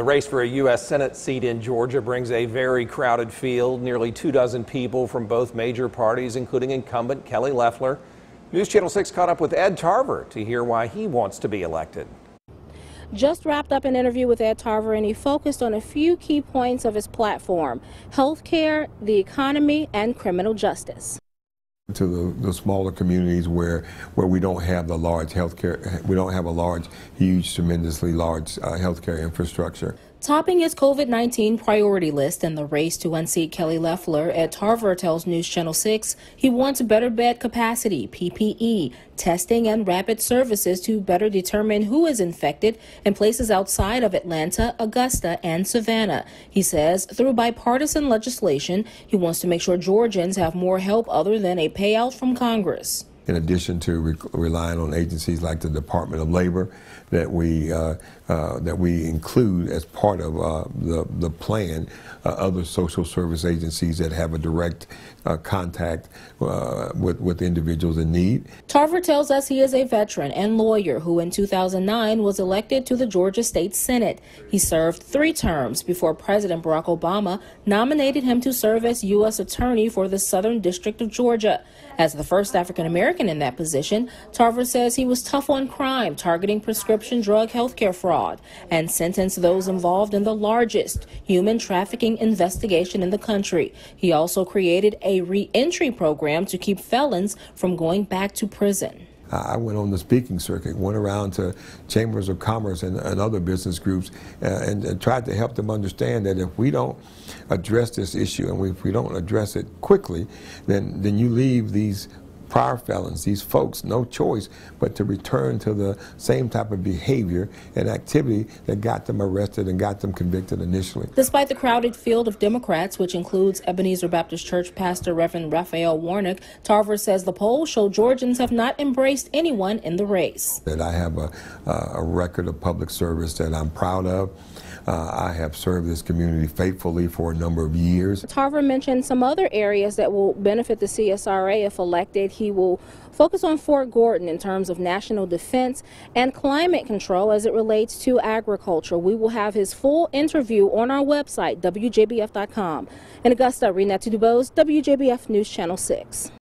The race for a U.S. Senate seat in Georgia brings a very crowded field. Nearly two dozen people from both major parties, including incumbent Kelly Loeffler. News Channel 6 caught up with Ed Tarver to hear why he wants to be elected. Just wrapped up an interview with Ed Tarver, and he focused on a few key points of his platform health care, the economy, and criminal justice to the, the, smaller communities where where we don't have the large healthcare, we don't have a large, huge, tremendously large uh, healthcare infrastructure. Topping his COVID 19 priority list in the race to unseat Kelly Loeffler, Ed Tarver tells News Channel 6 he wants better bed capacity, PPE, testing, and rapid services to better determine who is infected in places outside of Atlanta, Augusta, and Savannah. He says through bipartisan legislation, he wants to make sure Georgians have more help other than a payout from Congress in addition to re relying on agencies like the Department of Labor that we uh, uh, that we include as part of uh, the the plan uh, other social service agencies that have a direct uh, contact uh, with with individuals in need. Tarver tells us he is a veteran and lawyer who in 2009 was elected to the Georgia State Senate. He served three terms before President Barack Obama nominated him to serve as U.S. Attorney for the Southern District of Georgia. As the first African American in that position, Tarver says he was tough on crime, targeting prescription drug health care fraud, and sentenced those involved in the largest human trafficking investigation in the country. He also created a reentry program to keep felons from going back to prison. I went on the speaking circuit, went around to chambers of commerce and, and other business groups uh, and, and, tried to help them understand that if we don't address this issue and we, if we don't address it quickly, then, then you leave these prior felons, these folks, no choice but to return to the same type of behavior and activity that got them arrested and got them convicted initially. Despite the crowded field of Democrats, which includes Ebenezer Baptist Church pastor Reverend Raphael Warnock, Tarver says the polls show Georgians have not embraced anyone in the race. That I have a, a record of public service that I'm proud of. Uh, I have served this community faithfully for a number of years. Tarver mentioned some other areas that will benefit the CSRA if elected. He will focus on Fort Gordon in terms of national defense and climate control as it relates to agriculture. We will have his full interview on our website, WJBF.com. In Augusta, Renata Dubose, WJBF News Channel 6.